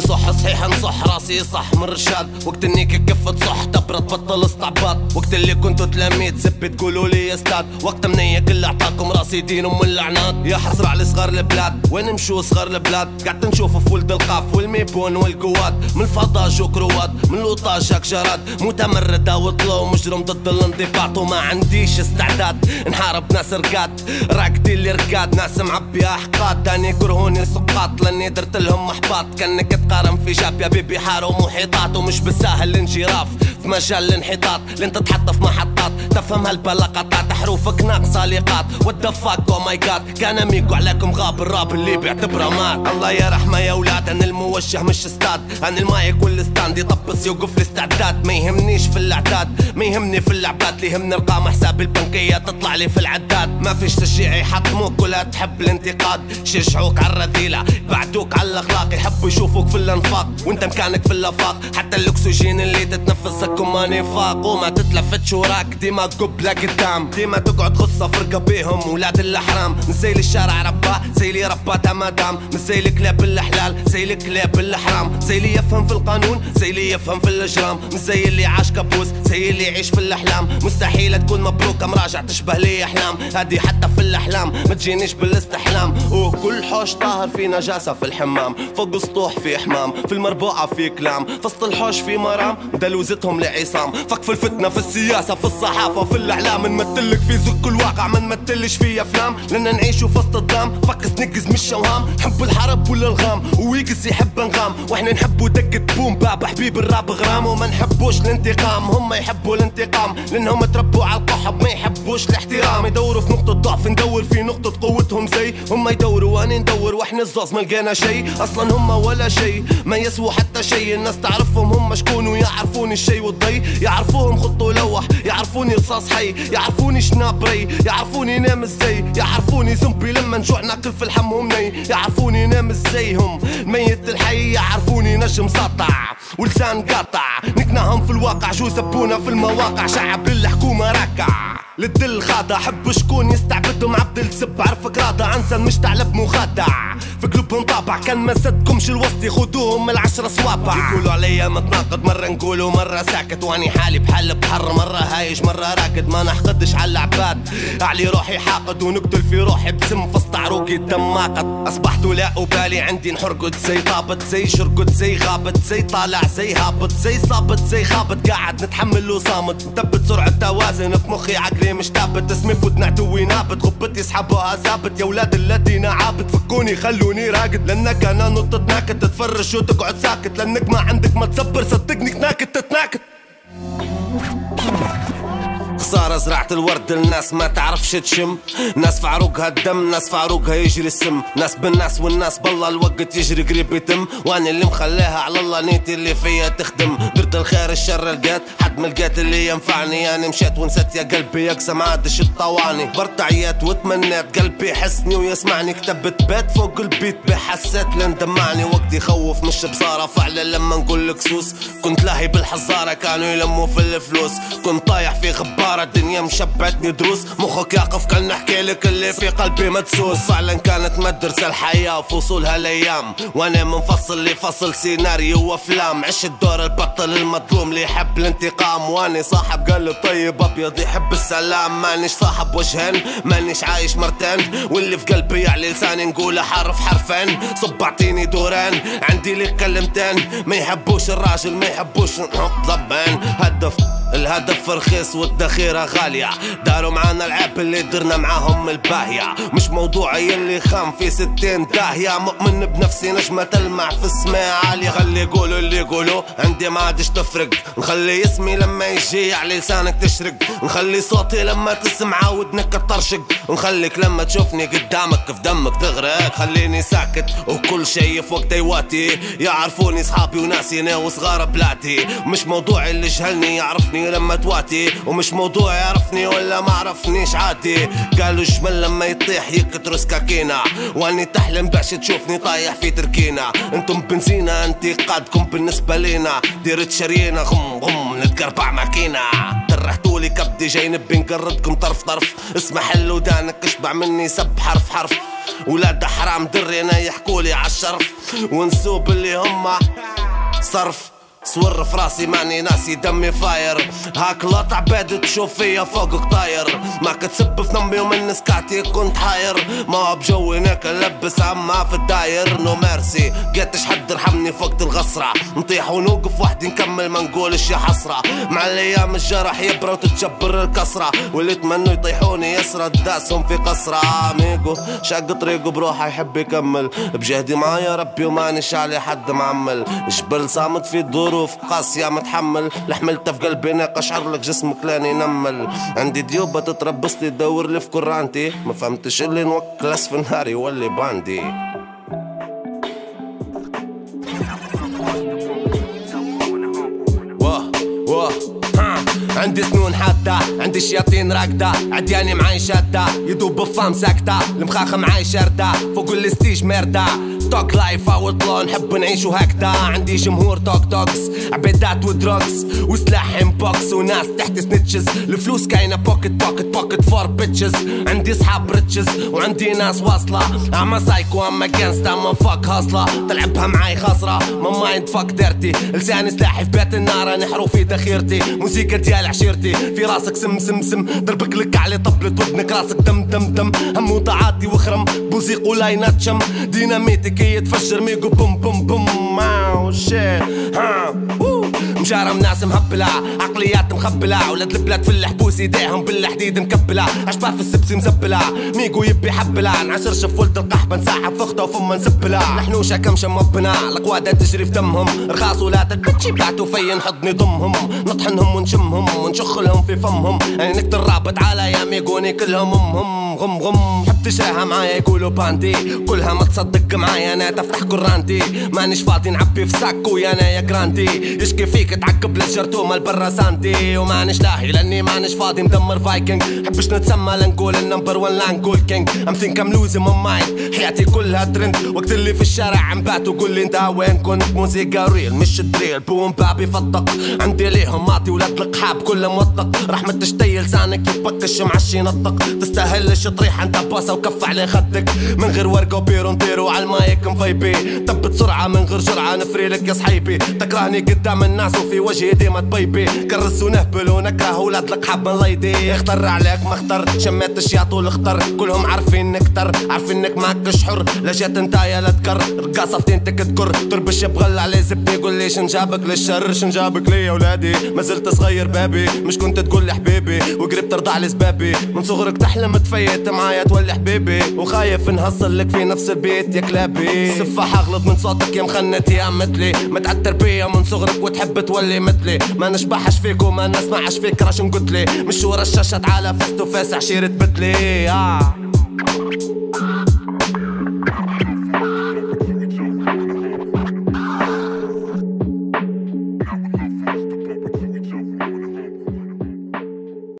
صح صحيح نصح راسي صح. من رشاد وقت انيك كف تصح تبرد بطل استعباط وقت اللي كنتوا تلاميذ زب تقولوا لي يا أستاذ. وقت منية كل اعطاكم راسي دين أم اللعنات يا حسرة على صغار البلاد. وين مشوا صغار البلاد؟ قاعد نشوف في ولد القاف والميبون والقوات من الفضاء جو كروات من لوطا جاك جراد متمردة وطلو مجرم ضد الانضباط. وما عنديش استعداد نحارب ناس رقاد. راقدين اللي رقاد ناس معبية أحقاد. داني كرهوني سقاط لأني درت لهم محباط كأنك تقارن في جاب يا بيبي حار ومحيطات. ومش بالساهل الانجراف في مجال الانحطاط لين تتحط في محطات. تفهم هالبلقطات حروفك ناقصة لقاط what fuck oh my God كان ميجو عليكم غاب الراب اللي بيعتبره مات. الله يرحمه يا ولاد أنا الموجه مش استاد أنا ال mic وال stand يطبس يوقف الاستعداد ما يهمنيش في الأعداد ما يهمني في العباد اللي يهمني أرقام حسابي البنكية تطلع لي في العداد. ما فيش تشجيع يحطموك ولا تحب الانتقاد. شجعوك على الرذيلة بعدوك على الأخلاق. يحبوا يشوفوك في الأنفاق وأنت مكانك في الافاق حتى الأكسجين اللي تتنفسك وما نفاق. وما تتلفتش وراك ديما قبلة قدام ديما تقعد غصة فرقة بيهم ولاد الاحرام من زي الشارع رباه زي اللي رباتها مدام. من زي الكلاب الحلال زي الكلاب الحرام. زي اللي يفهم في القانون زي اللي يفهم في الإجرام. زي اللي عاش كابوس زي اللي يعيش في الأحلام. مستحيل تكون مبروكة مراجع تشبه لي أحلام. هادي حتى في الأحلام ما تجينيش بالاستحلام. وكل حوش طاهر في نجاسة في الحمام. فوق سطوح في حمام في المربوعة في كلام. فسط الحوش في مرام دلوزتهم لعصام. فك في الفتنة في السياسة في الصحافة في الإعلام نمثلك في زك الواقع ما نمثلش في أفلام. لأن نعيشوا في وسط الظلام فكس نقز مش شوهام حب الحرب ولا الغام ويقز يحب أنغام. وإحنا نحبوا دقة بوم بابا حبيب الراب غرام. وما نحبوش الانتقام هم يحبوا الانتقام. لانهم تربوا على القحب ما يحبوش الاحترام. يدوروا في نقطة ضعف ندور في نقطة قوتهم زي. هم يدوروا وأنا ندور وإحنا الزاز ما لقينا شيء. أصلا هم ولا شيء ما يسووا حتى شيء. الناس تعرفهم هم شكون ويعرفون الشيء والضي. يعرفوهم خط ولوح يعرفوني رصاص حي. يعرفوني شناب ري يعرفوني نام إزاي. يعرفوني زومبي لما نجوع ناكل في الحمهم ني يعرفوني نام ازايهم. الميت الحي يعرفوني نجم سطع ولسان قاطع. نكناهم في الواقع جو سبونا في المواقع. شعب للحكومة راكع للدل خاضع حب شكون يستعبدهم عبد السب عرفك راضع عنسى مش تعلب مخادع في قلوبهم طابع. كان ما سدكمش الوسط. يخدوهم العشرة صوابع. يقولوا عليا متناقض مرة نقولوا مرة ساكت. واني حالي بحال بحر. مرة هايج مرة راكد ما نحقدش على العباد. علي روحي حاقد. ونقتل في روحي بسم فسط عروقي الدم ماقد أصبحت لا أبالي. عندي نحرقد. زي طابت زي شرقد. زي غابت زي طالع زي هابط. زي صابت زي خابط. قاعد نتحمل وصامت. مثبت سرعة توازن. في مخي عقلي مش ثابت اسمي عدوي نابت غبتي يسحبوها ثابت يا ولاد الذين عابد فكوني خلوني راقد. لأنك أنا نطة ناكد تتفرج وتقعد ساكت. لأنك ما عندك ما تصبر. صدقني ناكد تتناكد خسارة زرعت الورد الناس ما تعرفش تشم. ناس في عروقها الدم ناس في عروقها يجري السم. ناس بالناس والناس بالله الوقت يجري قريب يتم. وأنا اللي مخليها على الله نيتي اللي فيا تخدم. درت الخير الشر لقيت حد ما لقيت اللي ينفعني. أنا مشيت ونسيت يا قلبي يقسم عادش الطواني برت عيات وتمنيت قلبي يحسني ويسمعني. كتبت بيت فوق البيت بحسيت لين دمعني. وقت يخوف مش بصارة فعلا لما نقول لك سوس. كنت لاهي بالحزارة كانوا يلموا في الفلوس. كنت طايح في غبارة الدنيا مشبعتني دروس. مخك يقف كان نحكي لك اللي في قلبي مدسوس. فعلا كانت مدرسة الحياة وفصولها الأيام وأنا منفصل لفصل سيناريو وأفلام. عشت دور البطل المظلوم اللي يحب الانتقام. واني صاحب قلب طيب أبيض يحب السلام. مانيش صاحب وجهين مانيش عايش مرتين. واللي في قلبي يعلي لساني نقوله حرف حرفين. صب أعطيني دورين عندي لك كلمتين. ما يحبوش الراجل ما يحبوش ضبين هدف الهدف رخيص والذخيرة غالية. داروا معانا العيب اللي درنا معاهم الباهية. مش موضوعي اللي خام في ستين داهية. مؤمن بنفسي نجمة تلمع في السماء عالية. خلي يقولوا اللي يقولوا عندي ما عادش تفرق. نخلي اسمي لما يجي على لسانك تشرق. نخلي صوتي لما تسمع ودنك تطرشق نخليك لما تشوفني قدامك في دمك تغرق. خليني ساكت وكل شي في وقت يواتي. يعرفوني صحابي وناسي أنا وصغار بلاتي. مش موضوعي اللي جهلني يعرفني لما تواتي. ومش موضوع يعرفني ولا ما عرفنيش عادي. قالوا الجمل لما يطيح يكتروا سكاكينة واني تحلم باش تشوفني طايح في تركينة أنتم بنزينة انتقادكم بالنسبة لينا. ديرت شرينا غم غم نتقربع ماكينة ترحت طولي كبدي جاي نبي نقردكم طرف طرف. اسمح ودانك اشبع مني سب حرف حرف. ولاد حرام دري أنا يحكولي عالشرف. ونسوب اللي هما صرف. صور في راسي ماني ناسي دمي فاير. هاك لط عباد تشوف فيا فوقك طاير. ما كتسب في نمي ومن سكاتي كنت حاير. ما بجوي هناك لبس عما في الداير. نو ميرسي جيتش حد رحمني فوقت الغصرة. نطيح ونوقف وحدي نكمل ما نقولش يا حسرة. مع الأيام الجرح يبرى وتتجبر الكسرة. واللي تمنوا يطيحوني يسرى داسهم في قصرة ميجو شق طريقه بروحه يحب يكمل. بجهدي معايا ربي ومانيش علي حد معمل. جبل صامت في الدور ظروف قاسية متحمل. لحملتها في قلبي ناقش لك جسمك لاني نمل عندي ديوبة تتربص لي تدور لي في كرانتي ما فهمتش اللي نوكل اسف نهاري يولي باندي. عندي سنون حادة عندي شياطين راكدة عدياني معاي شادة يدوب بفام ساكتة المخاخ معاي شاردة فوق الستيج مردة توك لايف اوتلو نحب نعيشو هكذا. عندي جمهور توك توكس عبيدات ودروكس وسلاح بوكس وناس تحت سنتشز الفلوس كاينة بوكيت بوكيت بوكيت فور بيتشز عندي صحاب ريتشز وعندي ناس واصلة. اما سايكو اما جانستا اما فاك هاصله تلعبها معاي خاسره ما مايند فاك ديرتي لساني سلاحي في بيت النار نحرو في تخيرتي موسيقى ديال عشيرتي في راسك سم سم سم. دربك لك علي طبلت ودنك راسك دم دم دم. هم وطاعاتي وخرم بوزيق ولاينات شم. ديناميتك كي يتفجر ميجو بوم بوم بوم ماو شيت ها مجارم ناس مهبلة عقليات مخبلة ولاد البلاد في الحبوس ايديهم بالحديد مكبلة اشباه في السبسي مزبلة ميجو يبي حبلة نعشر شف ولد القحبة نساحب فخته وفما نسبلة نحنوشة كمشة مبنا القوادة تجري في دمهم رخاص ولاد البتشي بعتوا في نحضني ضمهم نطحنهم ونشمهم ونشخ لهم في فمهم يعني نكتر رابط على يا ميجوني كلهم امهم غم غم حب تشريها معايا يقولوا باندي كلها ما تصدق معايا أنا تفتح كرانتي. مانيش فاضي نعبي في ساكو يا أنا يا جراندي يشكي فيك تعقب للجرتومة البرا سانتي. ومانيش لاهي لأني مانيش فاضي مدمر فايكنج. حبش نتسمى لنقول النمبر وان لنقول كينج ام ثينك ام لوزين ماي مايند حياتي كلها ترند وقت اللي في الشارع عم بات وقول لي أنت وين كنت؟ موسيقى ريل مش دريل بوم بابي فطق عندي ليهم ماطي ولاد القحاب كله موثق رحمة تشتي لسانك يبكش معشي نطق. تستاهلش طريح انت بوسه وكف على خدك. من غير ورقة وبيرو نطيرو على المايك مفيبي. طب بسرعة من غير جرعة نفري لك يا صحيبي. تكرهني قدام الناس وفي وجهي ديما تبيبي. كرس ونهبل ونكره ولاد القحاب من ليدي. اختر عليك ما اختر شميت الشياط والاختر. كلهم عارفين نكتر عارفين إنك معك شحر. لا جات أنت يا لا تكر رقاصه فتينتك تكر تربش بغل علي زبدي قول لي شنجابك للشر؟ شنجابك لي يا ولادي؟ ما زلت صغير بابي. مش كنت تقول لي حبيبي وقربت ترضع لي سبابي من صغرك تحلم تفيت معايا تولي حبيبي وخايف نهصل لك في نفس البيت يا كلابي. سفاح أغلط من صوتك يا مخنت يا مثلي متعتر بيا من صغرك وتحب تولي مثلي ما نشبحش فيك وما نسمعش فيك راشم قتلي مش ورا الشاشة تعالى face to face عشيرة بتلي آه.